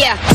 Yeah.